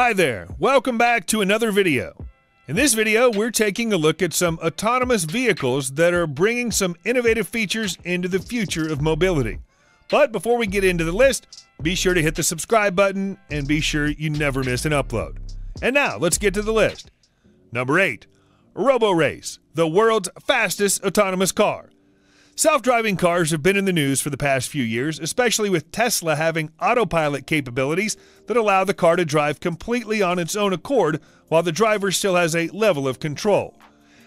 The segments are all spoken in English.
Hi there, welcome back to another video. In this video, we're taking a look at some autonomous vehicles that are bringing some innovative features into the future of mobility. But before we get into the list, be sure to hit the subscribe button and be sure you never miss an upload. And now, let's get to the list. Number 8. RoboRace, the world's fastest autonomous car. Self driving cars have been in the news for the past few years, especially with Tesla having autopilot capabilities that allow the car to drive completely on its own accord while the driver still has a level of control.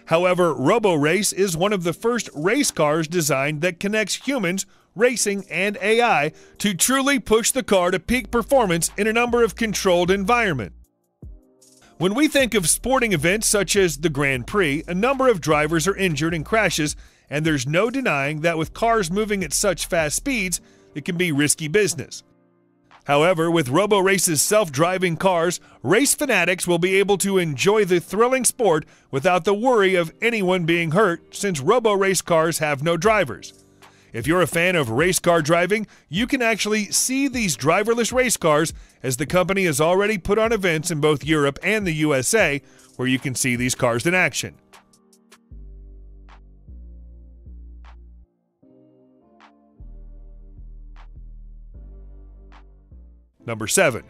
However, RoboRace is one of the first race cars designed that connects humans, racing, and AI to truly push the car to peak performance in a number of controlled environments. When we think of sporting events such as the Grand Prix, a number of drivers are injured in crashes and there's no denying that with cars moving at such fast speeds, it can be risky business. However, with RoboRace's self driving cars, race fanatics will be able to enjoy the thrilling sport without the worry of anyone being hurt since RoboRace cars have no drivers. If you're a fan of race car driving, you can actually see these driverless race cars as the company has already put on events in both Europe and the USA where you can see these cars in action. Number 7.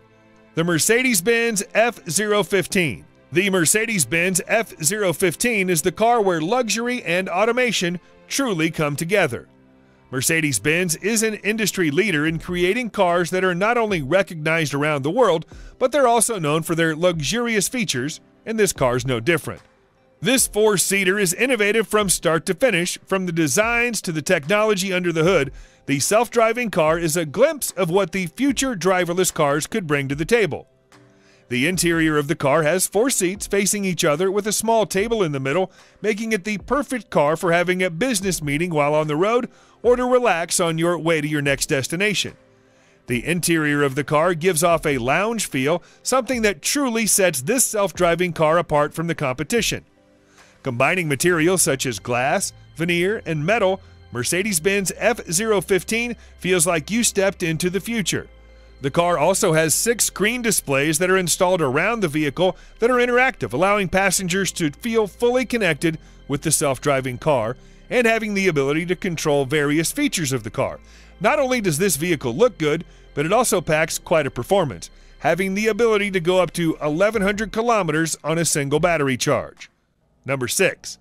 The Mercedes Benz F 015. The Mercedes Benz F 015 is the car where luxury and automation truly come together. Mercedes Benz is an industry leader in creating cars that are not only recognized around the world, but they're also known for their luxurious features, and this car's no different. This four seater is innovative from start to finish, from the designs to the technology under the hood, the self driving car is a glimpse of what the future driverless cars could bring to the table. The interior of the car has four seats facing each other with a small table in the middle, making it the perfect car for having a business meeting while on the road or to relax on your way to your next destination. The interior of the car gives off a lounge feel, something that truly sets this self driving car apart from the competition. Combining materials such as glass, veneer, and metal Mercedes Benz F 015 feels like you stepped into the future. The car also has six screen displays that are installed around the vehicle that are interactive, allowing passengers to feel fully connected with the self driving car and having the ability to control various features of the car. Not only does this vehicle look good, but it also packs quite a performance, having the ability to go up to 1100 kilometers on a single battery charge. Number 6.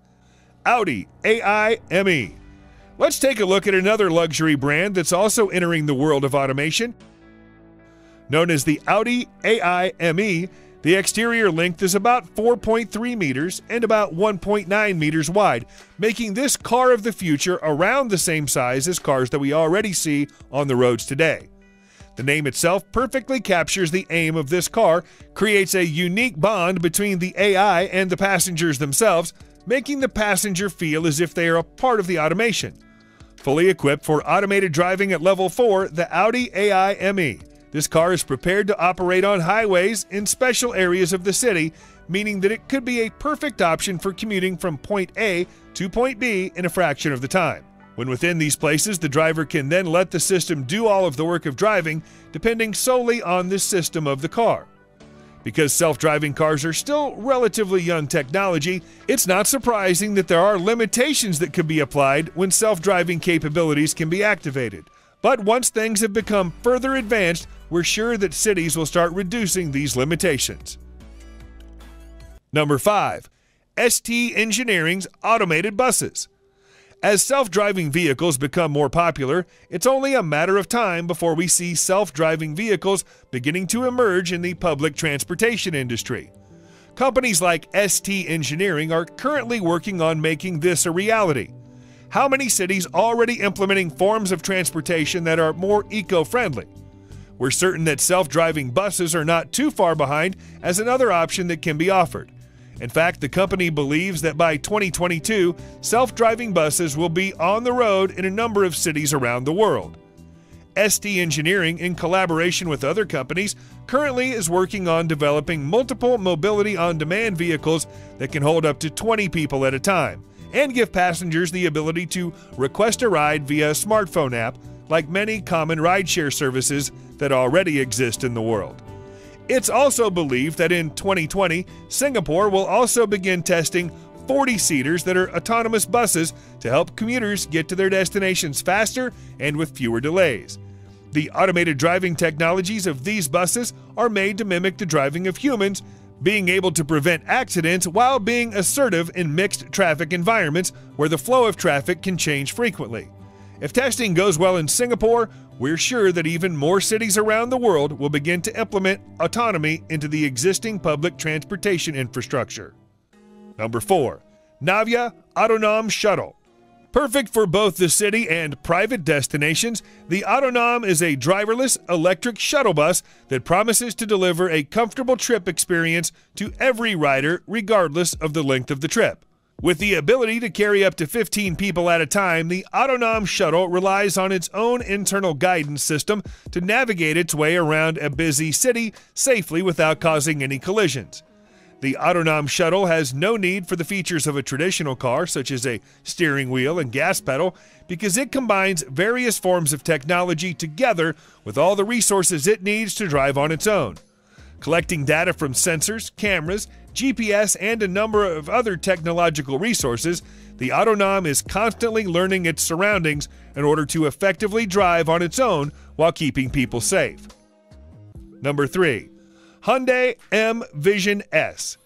Audi AI:ME Let's take a look at another luxury brand that's also entering the world of automation. Known as the Audi AI:ME, the exterior length is about 4.3 meters and about 1.9 meters wide, making this car of the future around the same size as cars that we already see on the roads today. The name itself perfectly captures the aim of this car, creates a unique bond between the AI and the passengers themselves, making the passenger feel as if they are a part of the automation. Fully equipped for automated driving at level 4, the Audi AI:ME. This car is prepared to operate on highways in special areas of the city, meaning that it could be a perfect option for commuting from point A to point B in a fraction of the time. When within these places, the driver can then let the system do all of the work of driving, depending solely on the system of the car. Because self driving cars are still relatively young technology, it's not surprising that there are limitations that could be applied when self driving capabilities can be activated. But once things have become further advanced, we're sure that cities will start reducing these limitations. Number 5. ST Engineering's Automated Buses. As self driving vehicles become more popular, it's only a matter of time before we see self driving vehicles beginning to emerge in the public transportation industry. Companies like ST Engineering are currently working on making this a reality. How many cities already implementing forms of transportation that are more eco friendly? We're certain that self driving buses are not too far behind as another option that can be offered. In fact, the company believes that by 2022, self driving buses will be on the road in a number of cities around the world. ST Engineering, in collaboration with other companies, currently is working on developing multiple mobility on demand vehicles that can hold up to 20 people at a time and give passengers the ability to request a ride via a smartphone app, like many common rideshare services that already exist in the world. It's also believed that in 2020, Singapore will also begin testing 40 seaters that are autonomous buses to help commuters get to their destinations faster and with fewer delays. The automated driving technologies of these buses are made to mimic the driving of humans, being able to prevent accidents while being assertive in mixed traffic environments where the flow of traffic can change frequently. If testing goes well in Singapore, we're sure that even more cities around the world will begin to implement autonomy into the existing public transportation infrastructure. Number 4. Navya Autonom Shuttle. Perfect for both the city and private destinations, the Autonom is a driverless electric shuttle bus that promises to deliver a comfortable trip experience to every rider, regardless of the length of the trip. With the ability to carry up to 15 people at a time, the Autonom shuttle relies on its own internal guidance system to navigate its way around a busy city safely without causing any collisions. The Autonom shuttle has no need for the features of a traditional car, such as a steering wheel and gas pedal, because it combines various forms of technology together with all the resources it needs to drive on its own. Collecting data from sensors, cameras, GPS, and a number of other technological resources, the Autonom is constantly learning its surroundings in order to effectively drive on its own while keeping people safe. Number 3. Hyundai M Vision S.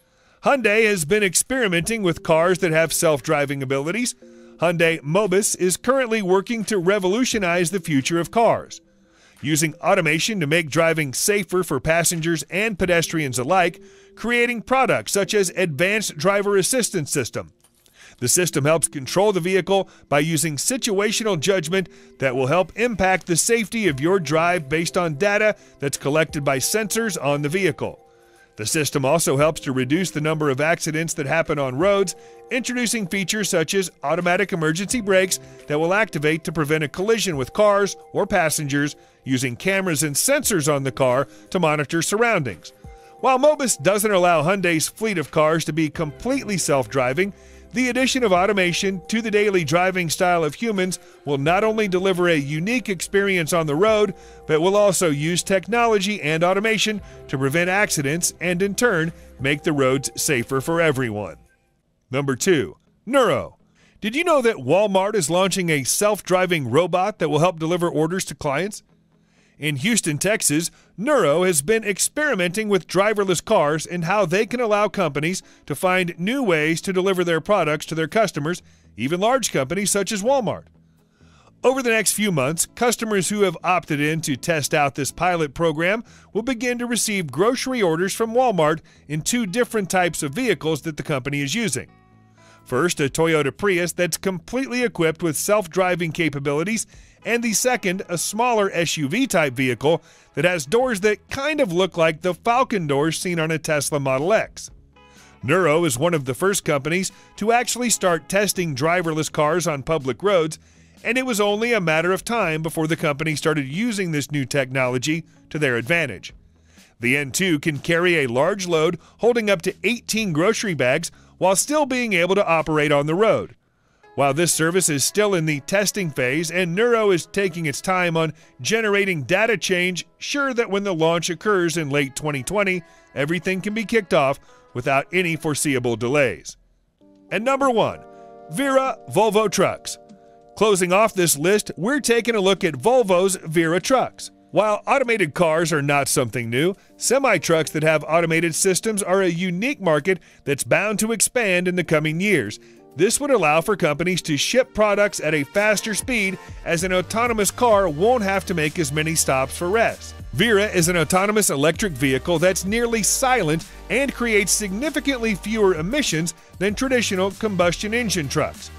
Hyundai has been experimenting with cars that have self driving abilities. Hyundai Mobis is currently working to revolutionize the future of cars. Using automation to make driving safer for passengers and pedestrians alike, creating products such as Advanced Driver Assistance System. The system helps control the vehicle by using situational judgment that will help impact the safety of your drive based on data that's collected by sensors on the vehicle. The system also helps to reduce the number of accidents that happen on roads, introducing features such as automatic emergency brakes that will activate to prevent a collision with cars or passengers, using cameras and sensors on the car to monitor surroundings. While Mobis doesn't allow Hyundai's fleet of cars to be completely self driving, the addition of automation to the daily driving style of humans will not only deliver a unique experience on the road, but will also use technology and automation to prevent accidents and, in turn, make the roads safer for everyone. Number 2. Nuro. Did you know that Walmart is launching a self driving robot that will help deliver orders to clients? In Houston, Texas, Nuro has been experimenting with driverless cars and how they can allow companies to find new ways to deliver their products to their customers, even large companies such as Walmart. Over the next few months, customers who have opted in to test out this pilot program will begin to receive grocery orders from Walmart in two different types of vehicles that the company is using. First, a Toyota Prius that's completely equipped with self driving capabilities and the second, a smaller SUV type vehicle that has doors that kind of look like the Falcon doors seen on a Tesla Model X. Nuro is one of the first companies to actually start testing driverless cars on public roads, and it was only a matter of time before the company started using this new technology to their advantage. The N2 can carry a large load holding up to 18 grocery bags while still being able to operate on the road. While this service is still in the testing phase and Nuro is taking its time on generating data change, sure that when the launch occurs in late 2020, everything can be kicked off without any foreseeable delays. And number one, Vera Volvo Trucks. Closing off this list, we're taking a look at Volvo's Vera trucks. While automated cars are not something new, semi trucks that have automated systems are a unique market that's bound to expand in the coming years, this would allow for companies to ship products at a faster speed as an autonomous car won't have to make as many stops for rest. Vera is an autonomous electric vehicle that's nearly silent and creates significantly fewer emissions than traditional combustion engine trucks.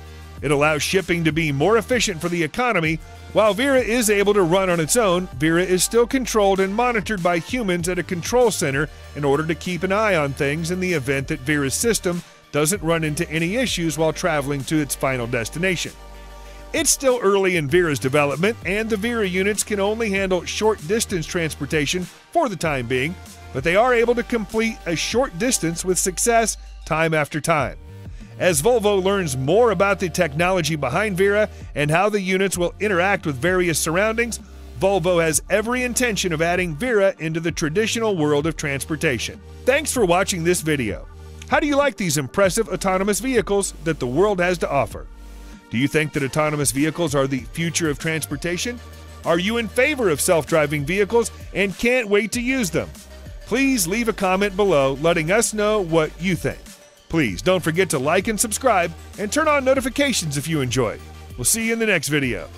It allows shipping to be more efficient for the economy. While Vera is able to run on its own, Vera is still controlled and monitored by humans at a control center in order to keep an eye on things in the event that Vera's system doesn't run into any issues while traveling to its final destination. It's still early in Vera's development, and the Vera units can only handle short distance transportation for the time being, but they are able to complete a short distance with success time after time. As Volvo learns more about the technology behind Vera and how the units will interact with various surroundings, Volvo has every intention of adding Vera into the traditional world of transportation. Thanks for watching this video. How do you like these impressive autonomous vehicles that the world has to offer? Do you think that autonomous vehicles are the future of transportation? Are you in favor of self driving vehicles and can't wait to use them? Please leave a comment below letting us know what you think. Please don't forget to like and subscribe and turn on notifications if you enjoy. We'll see you in the next video.